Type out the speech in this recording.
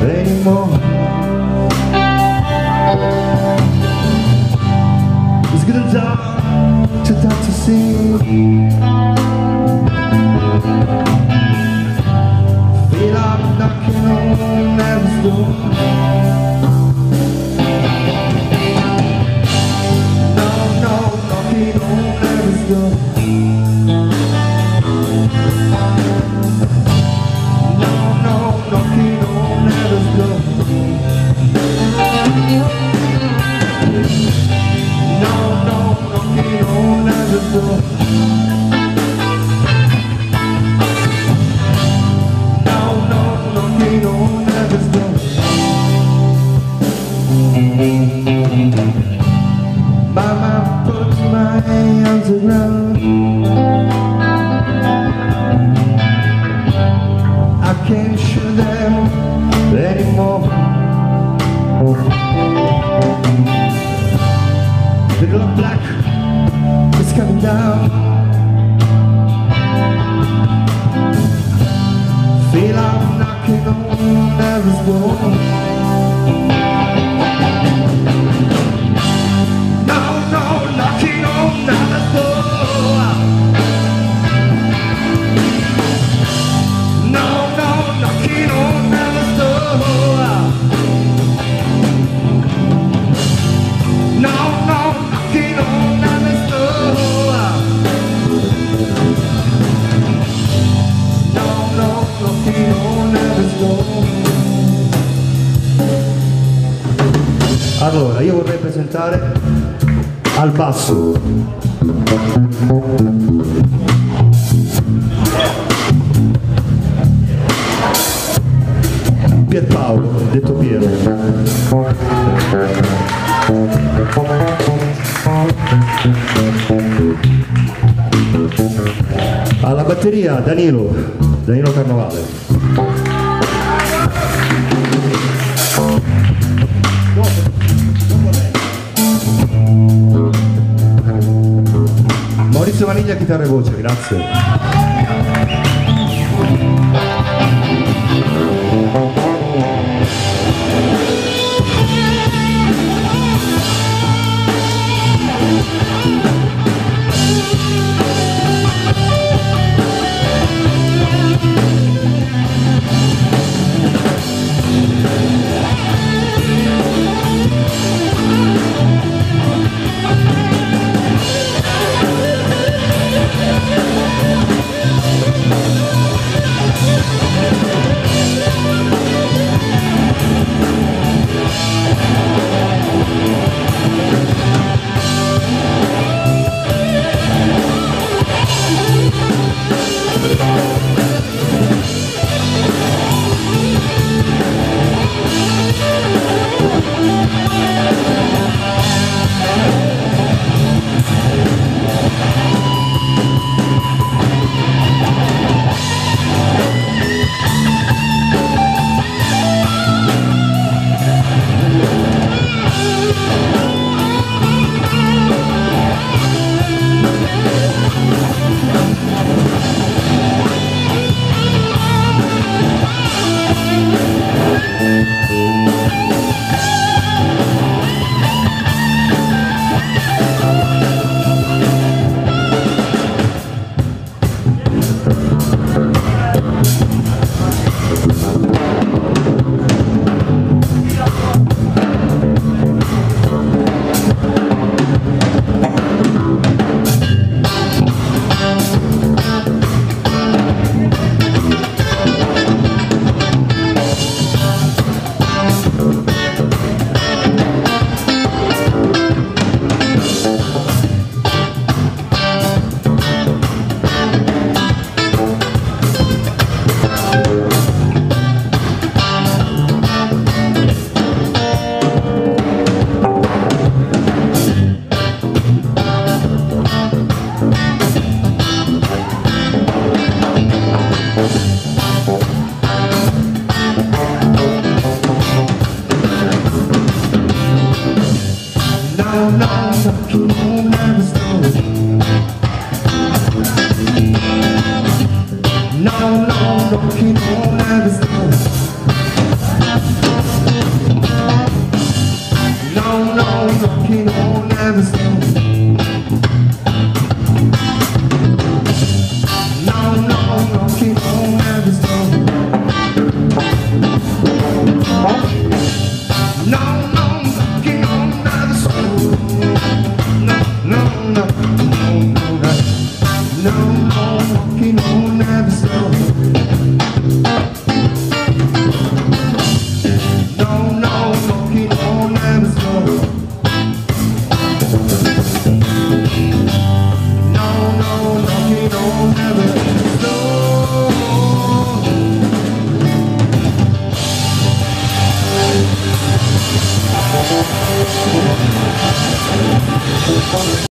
there anymore. It's gonna dark, too dark to see. Feel I'm knocking on heaven's door. No, no, knocking on heaven's door. I can't shoot them anymore. The glow black is coming down. Feel I'm knocking on heaven's door Allora, io vorrei presentare al basso Pierpaolo, detto Piero. Alla batteria Danilo, Danilo Carnovale. Maurizio Vaniglia, chitarra e voce, grazie. no, no, no, he don't stop.